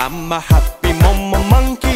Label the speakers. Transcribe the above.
Speaker 1: I'm a happy mama monkey.